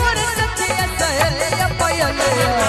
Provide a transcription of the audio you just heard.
मोर सखिया सहेलिया पयलिया